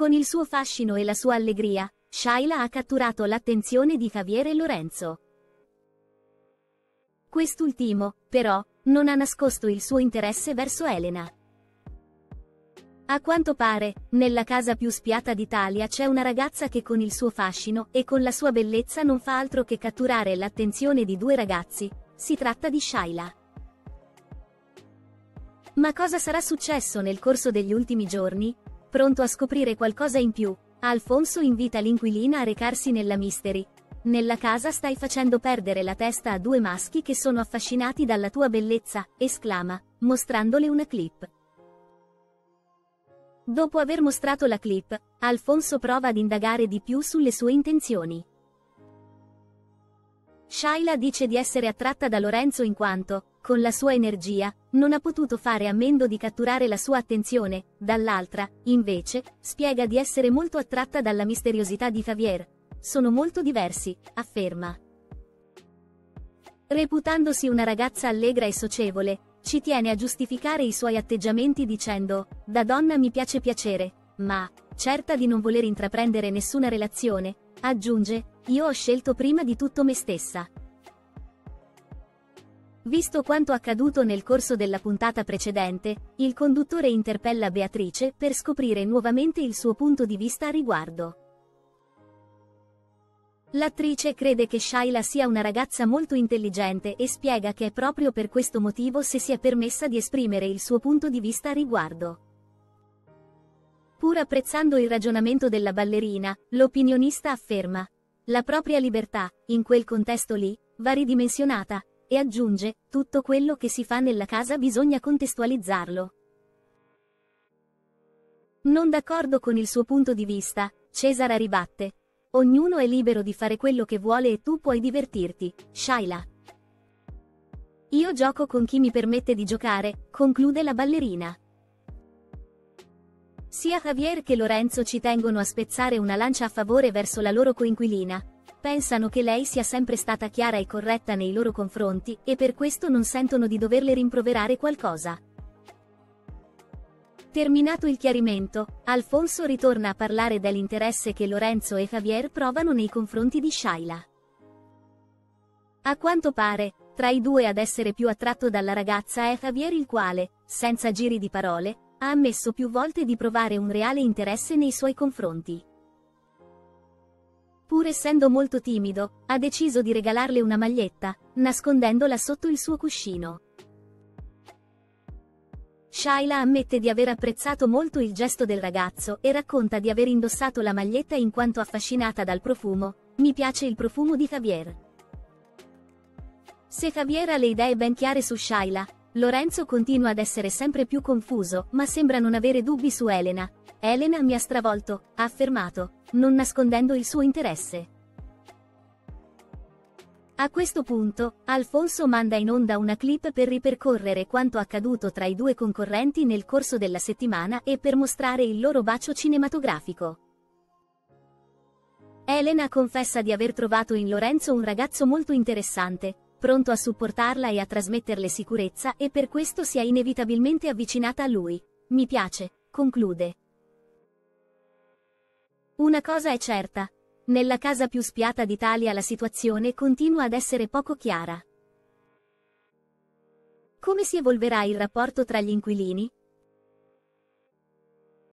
Con il suo fascino e la sua allegria, Shaila ha catturato l'attenzione di Javier e Lorenzo. Quest'ultimo, però, non ha nascosto il suo interesse verso Elena. A quanto pare, nella casa più spiata d'Italia c'è una ragazza che con il suo fascino e con la sua bellezza non fa altro che catturare l'attenzione di due ragazzi, si tratta di Shaila. Ma cosa sarà successo nel corso degli ultimi giorni? Pronto a scoprire qualcosa in più, Alfonso invita l'inquilina a recarsi nella Mystery. Nella casa stai facendo perdere la testa a due maschi che sono affascinati dalla tua bellezza, esclama, mostrandole una clip. Dopo aver mostrato la clip, Alfonso prova ad indagare di più sulle sue intenzioni. Shaila dice di essere attratta da Lorenzo in quanto, con la sua energia, non ha potuto fare a meno di catturare la sua attenzione, dall'altra, invece, spiega di essere molto attratta dalla misteriosità di Javier. Sono molto diversi, afferma. Reputandosi una ragazza allegra e socievole, ci tiene a giustificare i suoi atteggiamenti dicendo, da donna mi piace piacere, ma, certa di non voler intraprendere nessuna relazione, aggiunge, io ho scelto prima di tutto me stessa. Visto quanto accaduto nel corso della puntata precedente, il conduttore interpella Beatrice per scoprire nuovamente il suo punto di vista a riguardo. L'attrice crede che Shaila sia una ragazza molto intelligente e spiega che è proprio per questo motivo se si è permessa di esprimere il suo punto di vista a riguardo. Pur apprezzando il ragionamento della ballerina, l'opinionista afferma. La propria libertà, in quel contesto lì, va ridimensionata, e aggiunge, tutto quello che si fa nella casa bisogna contestualizzarlo. Non d'accordo con il suo punto di vista, Cesara ribatte, Ognuno è libero di fare quello che vuole e tu puoi divertirti, Shaila. Io gioco con chi mi permette di giocare, conclude la ballerina. Sia Javier che Lorenzo ci tengono a spezzare una lancia a favore verso la loro coinquilina. Pensano che lei sia sempre stata chiara e corretta nei loro confronti, e per questo non sentono di doverle rimproverare qualcosa. Terminato il chiarimento, Alfonso ritorna a parlare dell'interesse che Lorenzo e Javier provano nei confronti di Shaila. A quanto pare, tra i due ad essere più attratto dalla ragazza è Javier il quale, senza giri di parole, ha ammesso più volte di provare un reale interesse nei suoi confronti. Pur essendo molto timido, ha deciso di regalarle una maglietta, nascondendola sotto il suo cuscino. Shaila ammette di aver apprezzato molto il gesto del ragazzo e racconta di aver indossato la maglietta in quanto affascinata dal profumo. Mi piace il profumo di Javier. Se Javier ha le idee ben chiare su Shaila, Lorenzo continua ad essere sempre più confuso, ma sembra non avere dubbi su Elena. Elena mi ha stravolto, ha affermato, non nascondendo il suo interesse. A questo punto, Alfonso manda in onda una clip per ripercorrere quanto accaduto tra i due concorrenti nel corso della settimana e per mostrare il loro bacio cinematografico. Elena confessa di aver trovato in Lorenzo un ragazzo molto interessante, pronto a supportarla e a trasmetterle sicurezza e per questo si è inevitabilmente avvicinata a lui. Mi piace, conclude. Una cosa è certa, nella casa più spiata d'Italia la situazione continua ad essere poco chiara. Come si evolverà il rapporto tra gli inquilini?